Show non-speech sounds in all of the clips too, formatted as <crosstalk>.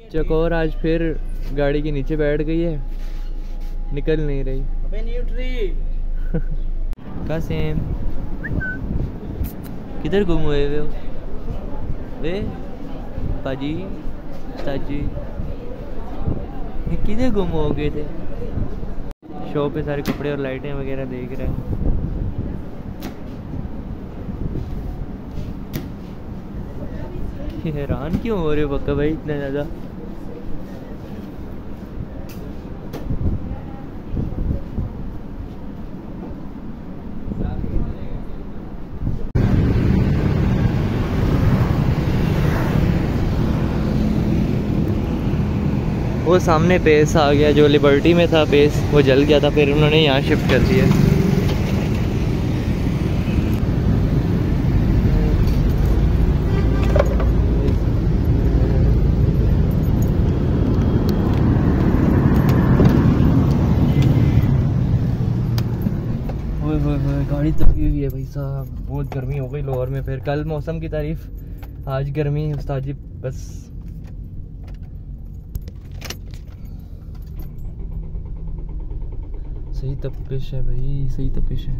चकोर आज फिर गाड़ी के नीचे बैठ गई है। निकल नहीं रही। अबे न्यूट्री <laughs> कासिम किधर गुम हुए हो? वे? पाजी? ताजी ये किधर गुम हो गए थे? शॉप पे सारे कपड़े और लाइटें वगैरह देख रहे हैं। हैरान क्यों हो रहे हो बक्का भाई इतना ज़्यादा? वो सामने पेस आ गया, जो लिबर्टी में था पेस वो जल गया था, फिर उन्होंने यहाँ शिफ्ट कर दिया। गाड़ी तपी हुई है भाई साहब। बहुत गर्मी हो गई लाहौर में, फिर कल मौसम की तारीफ़। आज गर्मी, उस्ताद जी, बस। सही तपिश है भाई, सही तपिश है।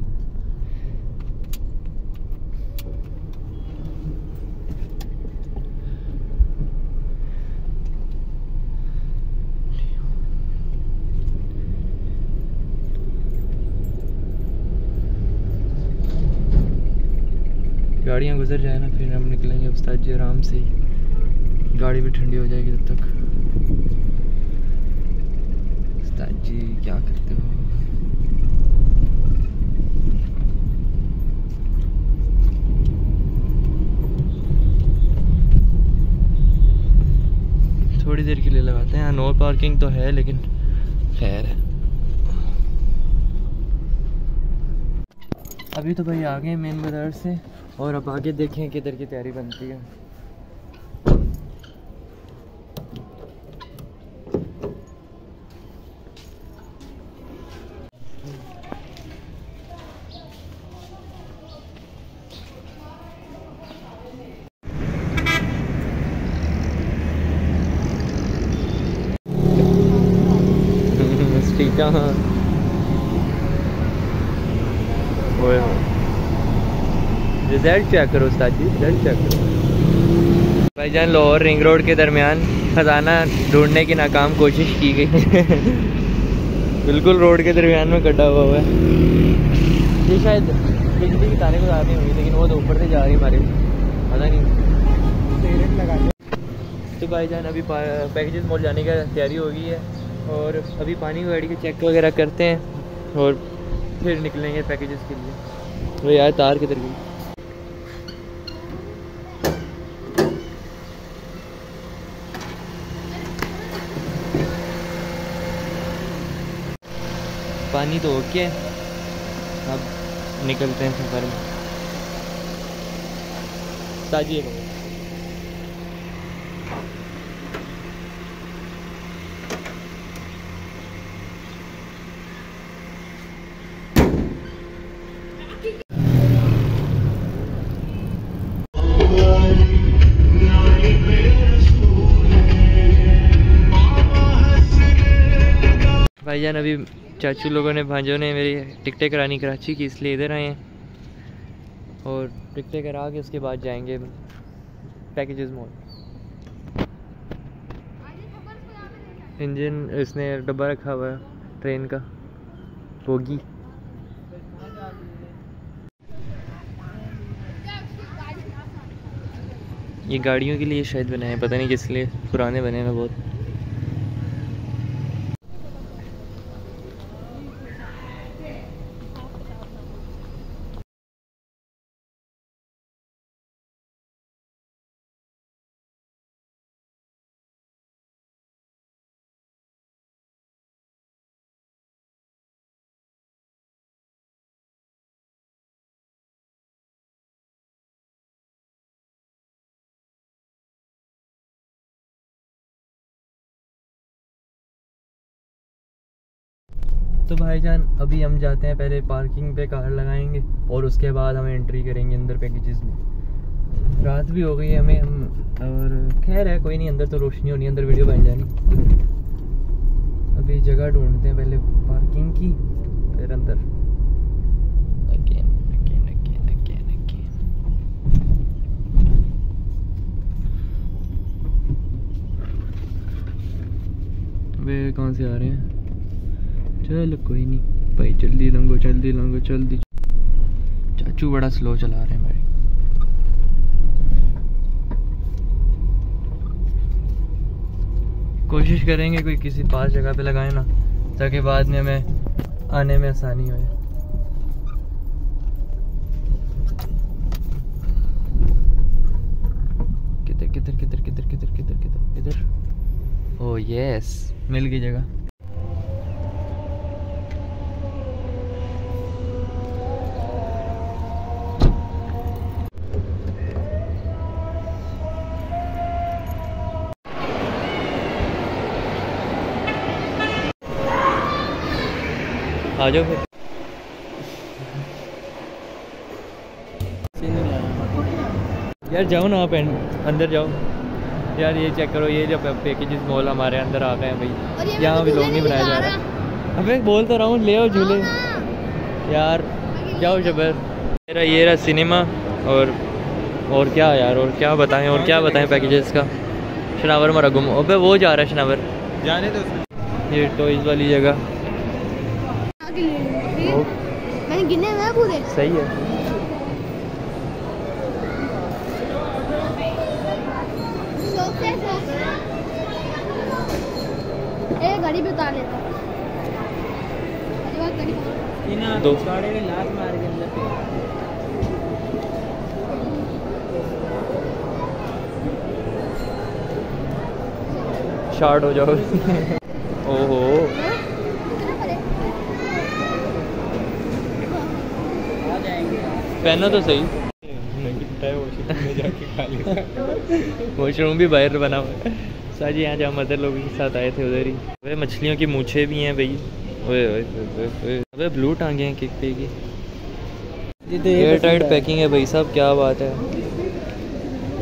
गाड़ियाँ गुजर जाए ना, फिर हम निकलेंगे उस्ताद जी आराम से। गाड़ी भी ठंडी हो जाएगी तब तक। उस्ताद जी, क्या करते हो? लिए लगाते हैं। नो पार्किंग तो है, लेकिन खैर है। अभी तो भाई आ गए मेन बाज़ार से, और अब आगे देखें किधर की तैयारी बनती है। स्ट्रीटा हाँ। ओए रिज़ल्ट चेक करो उस्ताद जी रिज़ल्ट चेक करो। भाईजान लाहौर रिंग रोड के दरमियान खजाना ढूँढने की नाकाम कोशिश की गई। <laughs> बिल्कुल रोड के दरमियान में कटा हुआ हुआ है। ये शायद बिजली की तारें गुजार नहीं हुई लेकिन वो तो ऊपर से जा रही हमारे। पता नहीं। तो भाईजान अभी पैकेजेस मॉल जाने का तैयारी हो गई है। और अभी पानी गाड़ी के चेक वगैरह करते हैं और फिर निकलेंगे पैकेजेस के लिए। वो यार, तार किधर गई? पानी तो ओके अब निकलते हैं सफ़र में। ताजी भाईजान, अभी चाचू लोगों ने, भांजों ने मेरी टिकटें करानी कराची की, इसलिए इधर आए हैं। और टिकटें करा के उसके बाद जाएँगे पैकेजेस मॉल। इंजन, इसने डब्बा रखा हुआ है, ट्रेन का। बोगी। ये गाड़ियों के लिए शायद बनाए पता नहीं किस लिए, पुराने बने हैं बहुत। तो भाईजान अभी हम जाते हैं पहले पार्किंग पे कार लगाएँगे और उसके बाद हम एंट्री करेंगे अंदर पैकेजेस में। रात भी हो गई है हमें हम और खैर है कोई नहीं अंदर तो रोशनी होनी अंदर वीडियो बन जानी। अभी जगह ढूंढते हैं पहले पार्किंग की फिर अंदर. वे कहाँ से आ रहे हैं? चल, कोई नहीं। भाई, जल्दी लंगो जल्दी लंगो जल्दी। चाचू बड़ा स्लो चला रहे हैं भाई। कोशिश करेंगे कोई किसी पास जगह पे लगाए ना, ताकि बाद में हमें आने में आसानी हो किधर किधर किधर किधर किधर किधर किधर ओ यस मिल गई जगह। आ जाओ फिर। यार जाओ ना आप अंदर जाओ। यार ये चेक करो ये जो पैकेजेस मॉल हमारे अंदर आ गए हैं भाई। यहाँ भी लोग नहीं बनाया जा रहा। अबे बोल तो रहा हूँ ले आओ झूले। यार जाओ जबर। मेरा ये रहा सिनेमा और और क्या यार और क्या बताएँ और क्या बताएँ पैकेजेस का? शनावर मरा गुम अबे वो जा रहा है शनावर। जाने दो ये टॉयज वाली जगह। मैंने गिने हुए पूरे। सही है। एक गरीब उतार लेता। दो। साढ़े लात मार के शार्ट हो जाओ। <laughs> ओहो। पहना तो सही। वॉशरूम भी बाहर बना हुआ है। साजी यहाँ जहाँ मदर लोगों के साथ आए थे उधर ही। वे मछलियों की मूछें भी हैं भाई। ओए ओए ओए, ओए अबे ब्लू टांगे हैं किक पे की एयर टाइट पैकिंग है। भाई साहब क्या बात है।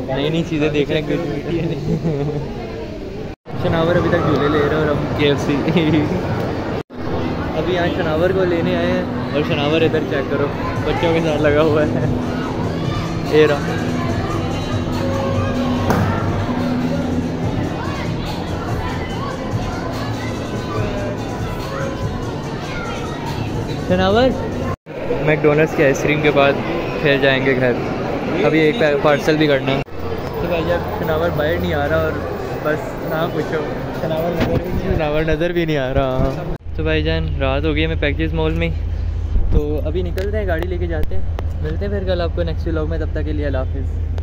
नई नई चीज़ें देखने को शनावर अभी तक झूले ले रहे हैं और हम के <laughs> अभी यहाँ शनावर को लेने आए हैं। और शनावर इधर चेक करो बच्चों के साथ लगा हुआ है। ये रहा। शनावर मैकडोनल्ड्स की आइसक्रीम के बाद फिर जाएँगे घर। अभी एक पार्सल भी करना है। तो भाई जब शनावर बाहर नहीं आ रहा और बस ना पूछो। शनावर नज़र भी नहीं शनावर नज़र भी नहीं आ रहा। तो भाई जान रात हो गई हमें पैकेज मॉल में। तो अभी निकलते हैं, गाड़ी लेके जाते हैं। मिलते हैं फिर कल आपको नेक्स्ट व्लॉग में, तब तक के लिए अल्लाह हाफिज़।